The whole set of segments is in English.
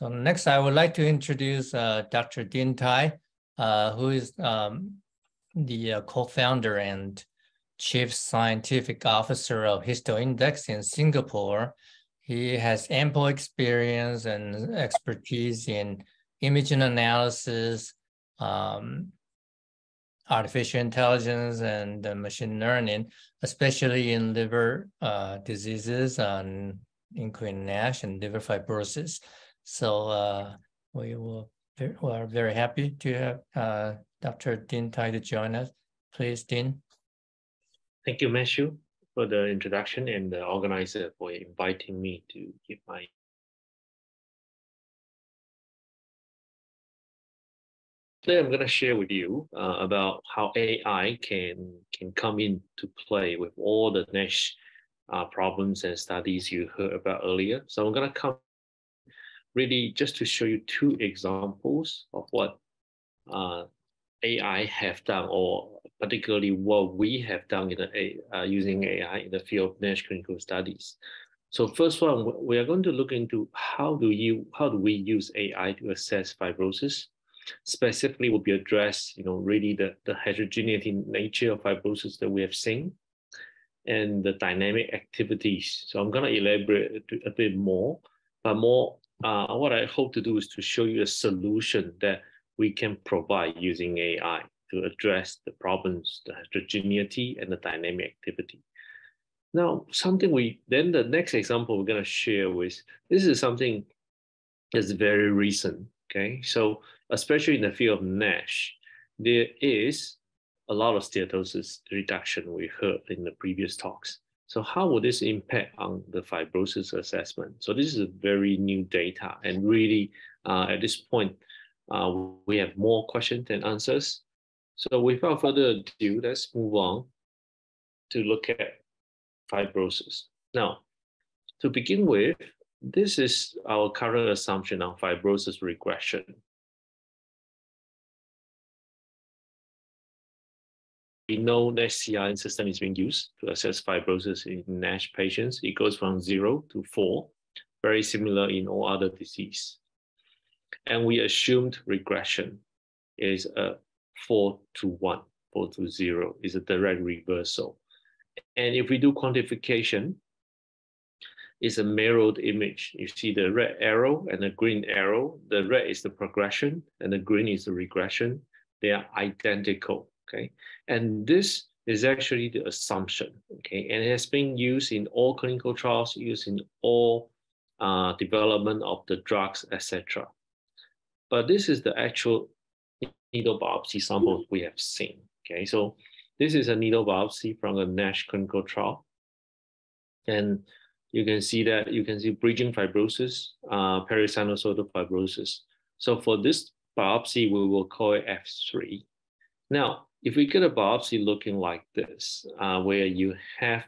So next, I would like to introduce uh, Dr. Dean Tai, uh, who is um, the uh, co-founder and chief scientific officer of HistoIndex in Singapore. He has ample experience and expertise in imaging analysis, um, artificial intelligence, and machine learning, especially in liver uh, diseases, and including NASH and liver fibrosis. So uh, we will we are very happy to have uh, Dr. Dean Tai to join us. Please, Dean. Thank you, Matthew, for the introduction and the organizer for inviting me to give my Today, I'm going to share with you uh, about how AI can can come into play with all the NASH uh, problems and studies you heard about earlier. So I'm going to come really just to show you two examples of what uh, AI have done, or particularly what we have done in the, uh, using AI in the field of NASH clinical studies. So first one, we are going to look into how do you how do we use AI to assess fibrosis. Specifically, will be addressed, you know, really the, the heterogeneity nature of fibrosis that we have seen and the dynamic activities. So I'm going to elaborate a bit more, but more uh, what I hope to do is to show you a solution that we can provide using AI to address the problems, the heterogeneity and the dynamic activity. Now, something we, then the next example we're gonna share with, this is something that's very recent, okay? So especially in the field of NASH, there is a lot of steatosis reduction we heard in the previous talks. So how will this impact on the fibrosis assessment? So this is a very new data and really uh, at this point, uh, we have more questions than answers. So without further ado, let's move on to look at fibrosis. Now, to begin with, this is our current assumption on fibrosis regression. we know NASH CRN system is being used to assess fibrosis in NASH patients. It goes from zero to four, very similar in all other disease. And we assumed regression is a four to one, four to zero is a direct reversal. And if we do quantification, it's a mirrored image. You see the red arrow and the green arrow. The red is the progression and the green is the regression. They are identical okay? And this is actually the assumption, okay? And it has been used in all clinical trials, used in all uh, development of the drugs, etc. But this is the actual needle biopsy sample we have seen, okay? So this is a needle biopsy from a NASH clinical trial. And you can see that you can see bridging fibrosis, uh, fibrosis. So for this biopsy, we will call it F3. Now, if we get a biopsy looking like this, uh, where you have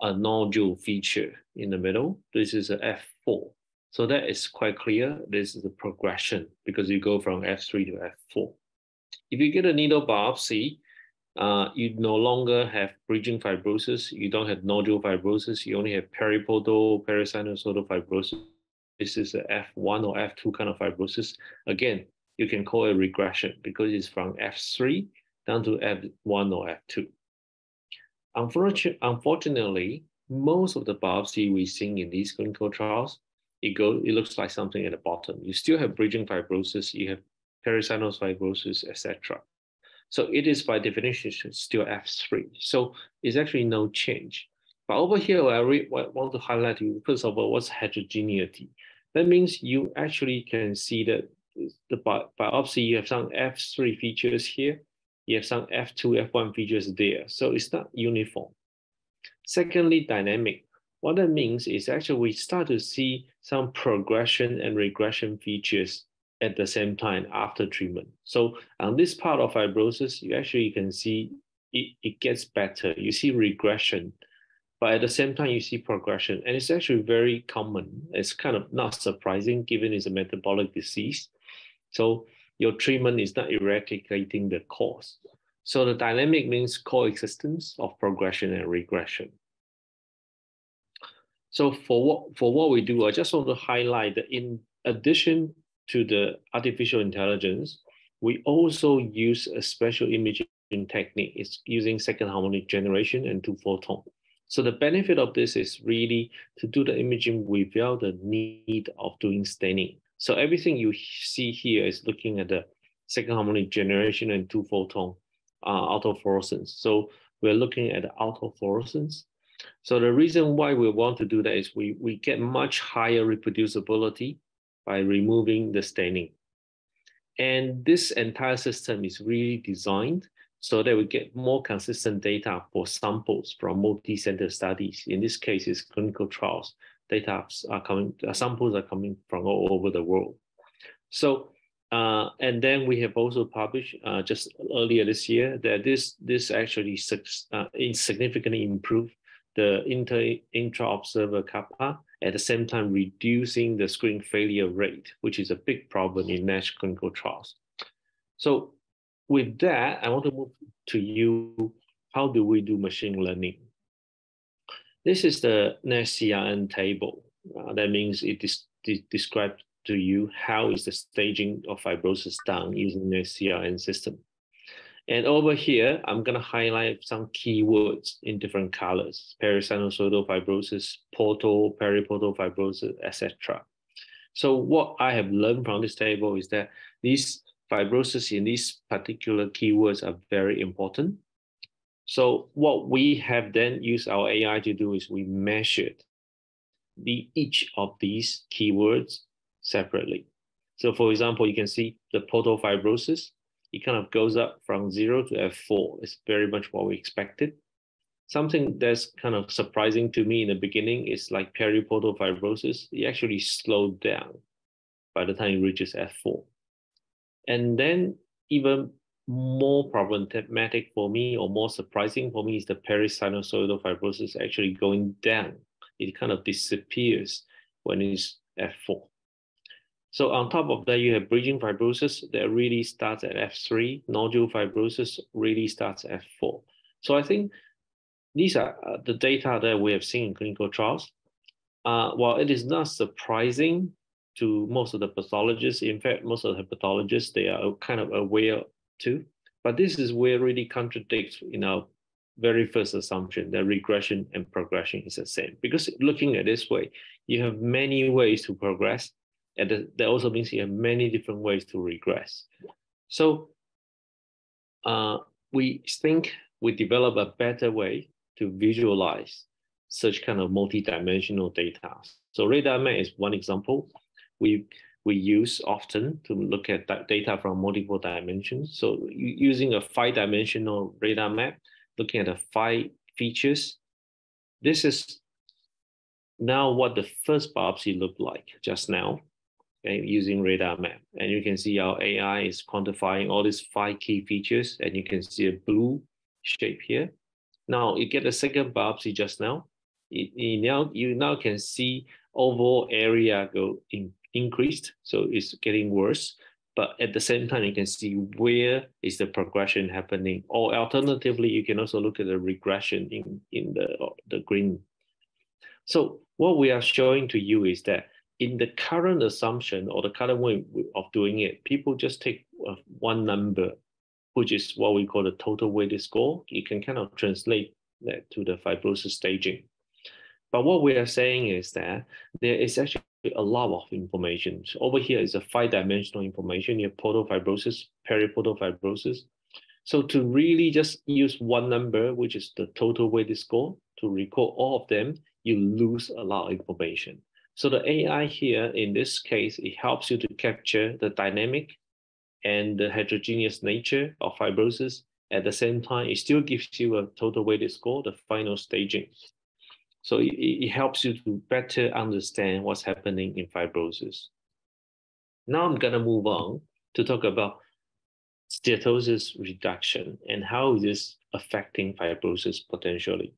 a nodule feature in the middle, this is a F4. So that is quite clear. This is a progression because you go from F3 to F4. If you get a needle biopsy, uh, you no longer have bridging fibrosis. You don't have nodule fibrosis. You only have periportal perisinusoidal fibrosis. This is a F1 or F2 kind of fibrosis. Again, you can call it regression because it's from F3 down to F1 or F2. Unfortunately, most of the biopsy we see in these clinical trials, it goes, it looks like something at the bottom. You still have bridging fibrosis, you have perisinus fibrosis, etc. So it is by definition still F3. So it's actually no change. But over here, I really want to highlight you, first of all, what's heterogeneity? That means you actually can see that the bi biopsy, you have some F3 features here, you have some F2, F1 features there. So it's not uniform. Secondly, dynamic. What that means is actually we start to see some progression and regression features at the same time after treatment. So on this part of fibrosis, you actually can see it, it gets better. You see regression, but at the same time, you see progression. And it's actually very common. It's kind of not surprising given it's a metabolic disease. So your treatment is not eradicating the cause. So the dynamic means coexistence of progression and regression. So for what for what we do, I just want to highlight that in addition to the artificial intelligence, we also use a special imaging technique. It's using second harmonic generation and two photon. So the benefit of this is really to do the imaging without the need of doing staining. So everything you see here is looking at the second harmonic generation and two photon uh, autofluorescence. So we're looking at the autofluorescence. So the reason why we want to do that is we, we get much higher reproducibility by removing the staining. And this entire system is really designed so that we get more consistent data for samples from multi-center studies. In this case, it's clinical trials. Data are coming, uh, samples are coming from all over the world. So, uh, and then we have also published uh, just earlier this year that this this actually uh, significantly improved the inter intra observer kappa at the same time reducing the screen failure rate, which is a big problem in NASH clinical trials. So with that, I want to move to you. How do we do machine learning? This is the NASH CRN table. Uh, that means it is describes to you how is the staging of fibrosis done using the CRN system. And over here, I'm going to highlight some keywords in different colors, perisinusoidal fibrosis, portal, periportal fibrosis, etc. So what I have learned from this table is that these fibrosis in these particular keywords are very important. So what we have then used our AI to do is we measured the each of these keywords separately. So for example, you can see the portal fibrosis, it kind of goes up from zero to F4. It's very much what we expected. Something that's kind of surprising to me in the beginning is like periportal fibrosis, it actually slowed down by the time it reaches F4. And then even more problematic for me or more surprising for me is the perisinusoidal fibrosis actually going down. It kind of disappears when it's F4. So on top of that, you have bridging fibrosis that really starts at F3. Nodule fibrosis really starts at F4. So I think these are uh, the data that we have seen in clinical trials. Uh, while it is not surprising to most of the pathologists. In fact, most of the pathologists, they are kind of aware too. But this is where really contradicts, you know, very first assumption that regression and progression is the same. Because looking at this way, you have many ways to progress. And that also means you have many different ways to regress. So uh, we think we develop a better way to visualize such kind of multi-dimensional data. So radar map is one example we we use often to look at that data from multiple dimensions. So using a five-dimensional radar map, looking at the five features, this is now what the first biopsy looked like just now, okay, using radar map. And you can see our AI is quantifying all these five key features, and you can see a blue shape here. Now you get a second biopsy just now. You, you now you now can see overall area go in, increased, so it's getting worse. But at the same time, you can see where is the progression happening. Or alternatively, you can also look at the regression in, in the, the green. So what we are showing to you is that in the current assumption or the current way of doing it, people just take uh, one number, which is what we call the total weighted score. You can kind of translate that to the fibrosis staging. But what we are saying is that there is actually a lot of information. So over here is a five-dimensional information. You have portal fibrosis, periportal fibrosis. So to really just use one number, which is the total weighted score, to record all of them, you lose a lot of information. So the AI here, in this case, it helps you to capture the dynamic and the heterogeneous nature of fibrosis. At the same time, it still gives you a total weighted score, the final staging. So it, it helps you to better understand what's happening in fibrosis. Now I'm gonna move on to talk about steatosis reduction and how is affecting fibrosis potentially.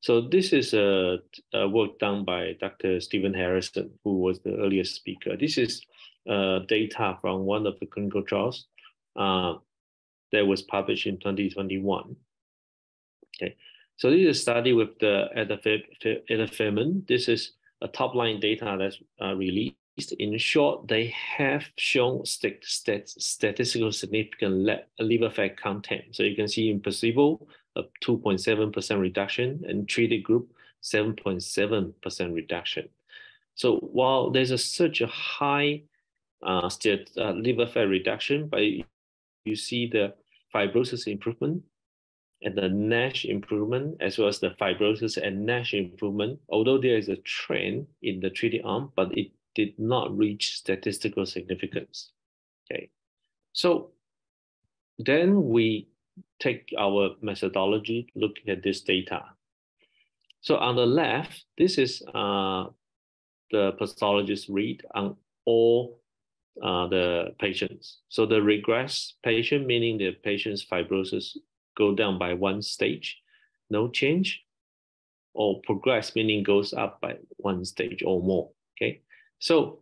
So this is a, a, work done by Dr. Stephen Harrison, who was the earliest speaker. This is uh, data from one of the clinical trials. Uh, that was published in 2021. Okay, so this is a study with the aldafermin. This is a top line data that's uh, released. In short, they have shown st statistical significant liver fat content. So you can see in placebo, a 2.7% reduction, and treated group, 7.7% reduction. So while there's a, such a high uh, uh, liver fat reduction, but you see the fibrosis improvement and the NASH improvement, as well as the fibrosis and NASH improvement, although there is a trend in the treated arm, but it did not reach statistical significance. Okay, so then we take our methodology looking at this data. So on the left, this is uh, the pathologist read on all uh, the patients. So the regress patient, meaning the patient's fibrosis go down by one stage, no change, or progress, meaning goes up by one stage or more, okay? So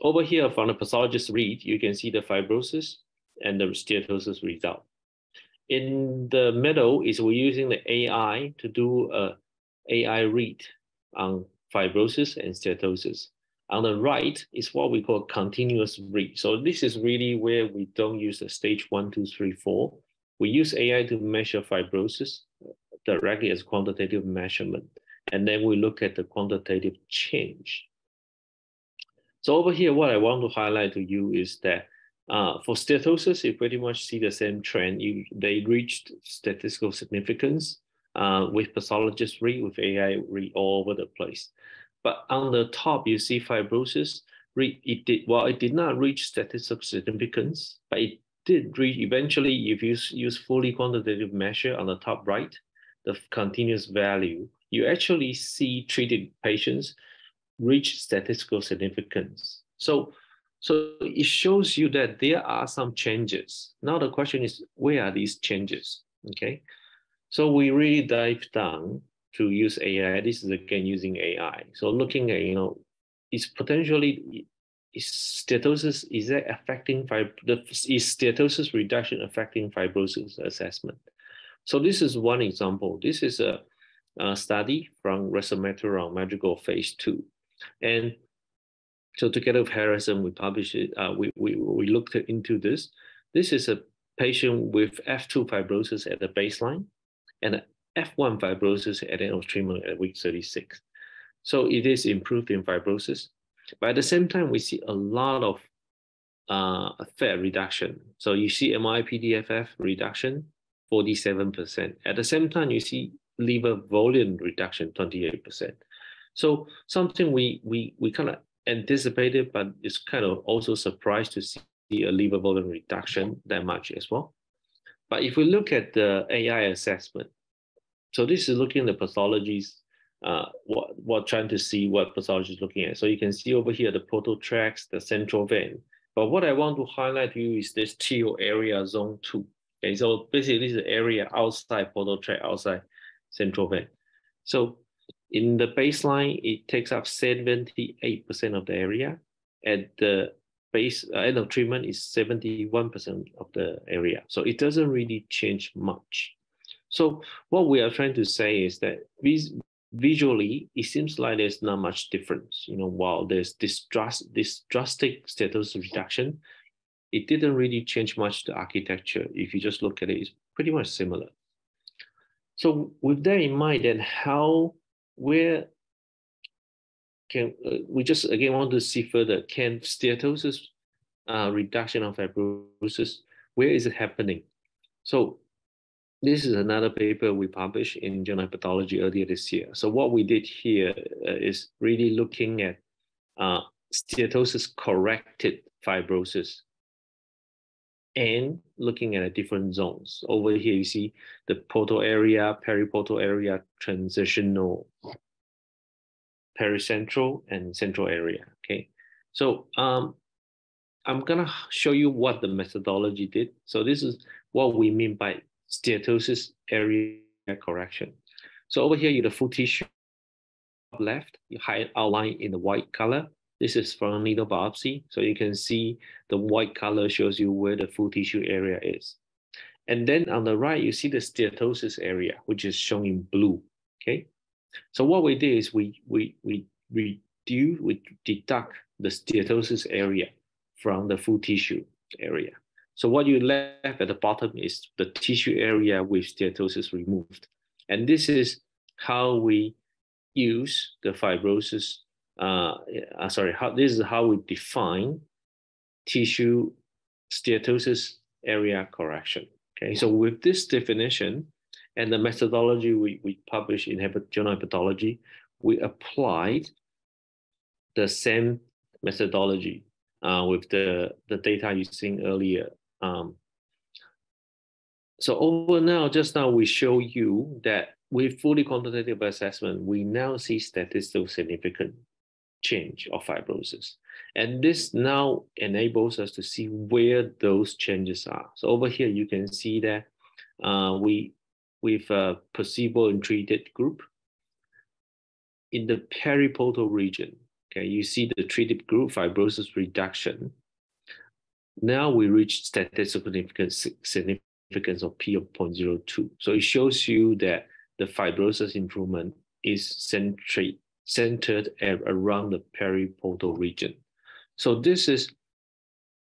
over here from the pathologist read, you can see the fibrosis and the steatosis result. In the middle is we're using the AI to do a AI read on fibrosis and steatosis. On the right is what we call continuous read. So this is really where we don't use the stage one, two, three, four. We use AI to measure fibrosis directly as quantitative measurement. And then we look at the quantitative change. So over here, what I want to highlight to you is that uh, for steatosis, you pretty much see the same trend. You, they reached statistical significance uh, with read, with AI read all over the place. But on the top, you see fibrosis. It did well. It did not reach statistical significance, but it did reach eventually. If you use fully quantitative measure on the top right, the continuous value, you actually see treated patients reach statistical significance. So, so it shows you that there are some changes. Now the question is, where are these changes? Okay, so we really dive down to use AI. This is again using AI. So looking at, you know, is potentially is steatosis, is that affecting fib is steatosis reduction affecting fibrosis assessment? So this is one example. This is a, a study from resmetirom Madrigal phase two. And so together with Harrison, we published it, uh, we, we, we looked into this. This is a patient with F2 fibrosis at the baseline and F1 fibrosis at the end of treatment at week 36. So it is improved in fibrosis. But at the same time, we see a lot of uh, fat reduction. So you see MRI-PDFF reduction, 47%. At the same time, you see liver volume reduction, 28%. So something we we we kind of anticipated, but it's kind of also surprised to see a liver volume reduction that much as well. But if we look at the AI assessment, so this is looking at the pathologies, uh, what, what trying to see what pathology is looking at. So you can see over here the portal tracts, the central vein. But what I want to highlight to you is this teal area zone two. Okay, so basically this is the area outside portal tract, outside central vein. So in the baseline, it takes up 78% of the area. At the base uh, end of treatment is 71% of the area. So it doesn't really change much. So what we are trying to say is that vis visually, it seems like there's not much difference. You know, while there's this, this drastic steatosis reduction, it didn't really change much the architecture. If you just look at it, it's pretty much similar. So with that in mind, then how, where can, uh, we just again want to see further, can steatosis uh, reduction of fibrosis, where is it happening? So this is another paper we published in Journal of Pathology earlier this year. So what we did here uh, is really looking at uh, steatosis corrected fibrosis and looking at different zones. Over here, you see the portal area, periportal area, transitional, pericentral, and central area, okay? So um, I'm gonna show you what the methodology did. So this is what we mean by steatosis area correction. So over here, you the full tissue left, you hide outline in the white color. This is from needle biopsy. So you can see the white color shows you where the full tissue area is. And then on the right, you see the steatosis area, which is shown in blue. Okay. So what we did is we we we reduce we deduct the steatosis area from the full tissue area. So what you left at the bottom is the tissue area with steatosis removed. And this is how we use the fibrosis, uh, uh, sorry, how, this is how we define tissue steatosis area correction. Okay, so with this definition and the methodology we, we published in Journal Hepatology, we applied the same methodology uh, with the, the data you seen earlier. Um, so over now, just now we show you that with fully quantitative assessment, we now see statistical significant change of fibrosis. And this now enables us to see where those changes are. So over here, you can see that uh, we, with a placebo and treated group, in the periportal region, okay, you see the treated group fibrosis reduction. Now we reach statistical significance, of P of 0.02. So it shows you that the fibrosis improvement is centered, around the periportal region. So this is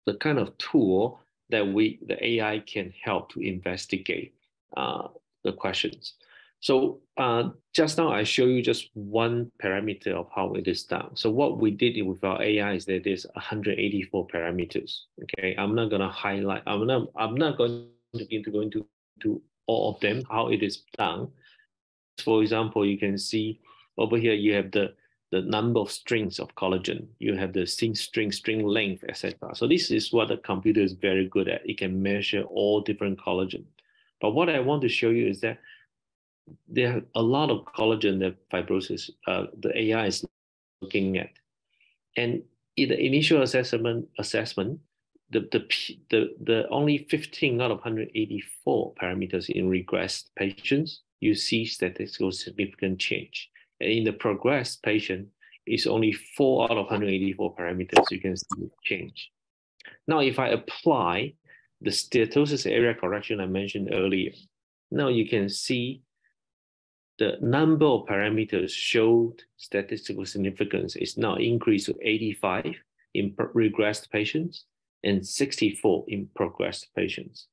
the kind of tool that we, the AI can help to investigate uh, the questions. So uh, just now I show you just one parameter of how it is done. So what we did with our AI is that there's 184 parameters. Okay, I'm not gonna highlight. I'm not. I'm not going to get to go into to all of them how it is done. For example, you can see over here you have the the number of strings of collagen. You have the string, string, string length, etc. So this is what the computer is very good at. It can measure all different collagen. But what I want to show you is that there are a lot of collagen that fibrosis, uh, the AI is looking at. And in the initial assessment, assessment the, the, the, the only 15 out of 184 parameters in regressed patients, you see statistical significant change. In the progressed patient, it's only four out of 184 parameters you can see change. Now, if I apply the steatosis area correction I mentioned earlier, now you can see the number of parameters showed statistical significance is now increased to 85 in regressed patients and 64 in progressed patients.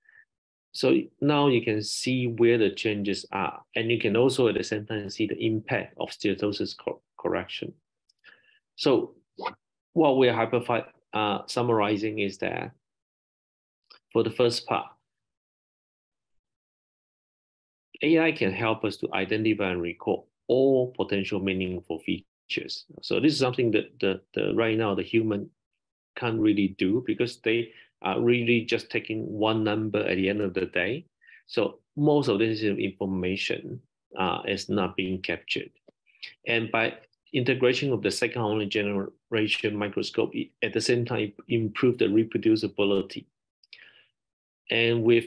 So now you can see where the changes are, and you can also at the same time see the impact of steatosis co correction. So what we're uh, summarizing is that for the first part, AI can help us to identify and record all potential meaningful features. So this is something that the, the right now the human can't really do because they are really just taking one number at the end of the day. So most of this information uh, is not being captured. And by integration of the second harmonic generation microscope, at the same time improve the reproducibility. And with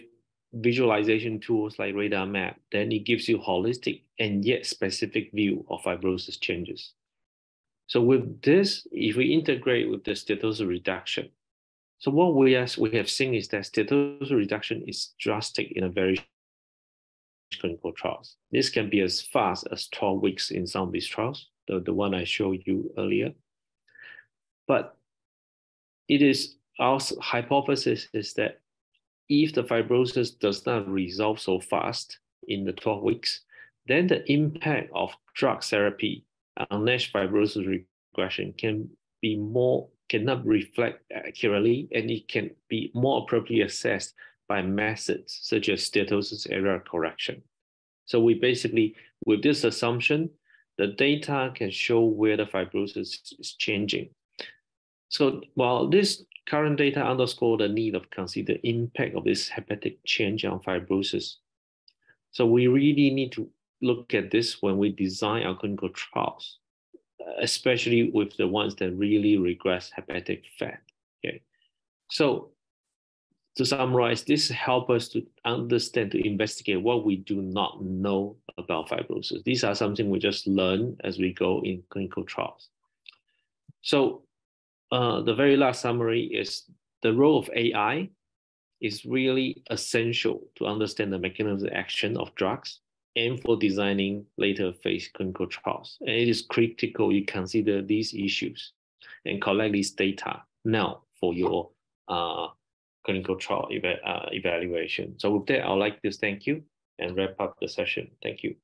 visualization tools like radar map, then it gives you holistic and yet specific view of fibrosis changes. So with this, if we integrate with the steatosis reduction, so what we, as we have seen is that steatosis reduction is drastic in a very clinical trials. This can be as fast as 12 weeks in some of these trials, the, the one I showed you earlier. But it is our hypothesis is that if the fibrosis does not resolve so fast in the 12 weeks, then the impact of drug therapy on NASH fibrosis regression can be more cannot reflect accurately and it can be more appropriately assessed by methods such as steatosis area correction. So we basically, with this assumption, the data can show where the fibrosis is changing. So while this current data underscore the need of consider impact of this hepatic change on fibrosis. So we really need to look at this when we design our clinical trials especially with the ones that really regress hepatic fat. Okay, so to summarize, this help us to understand, to investigate what we do not know about fibrosis. These are something we just learn as we go in clinical trials. So uh, the very last summary is the role of AI is really essential to understand the mechanism of action of drugs and for designing later phase clinical trials. And it is critical you consider these issues and collect this data now for your uh, clinical trial eva uh, evaluation. So with that, I'd like to thank you and wrap up the session. Thank you.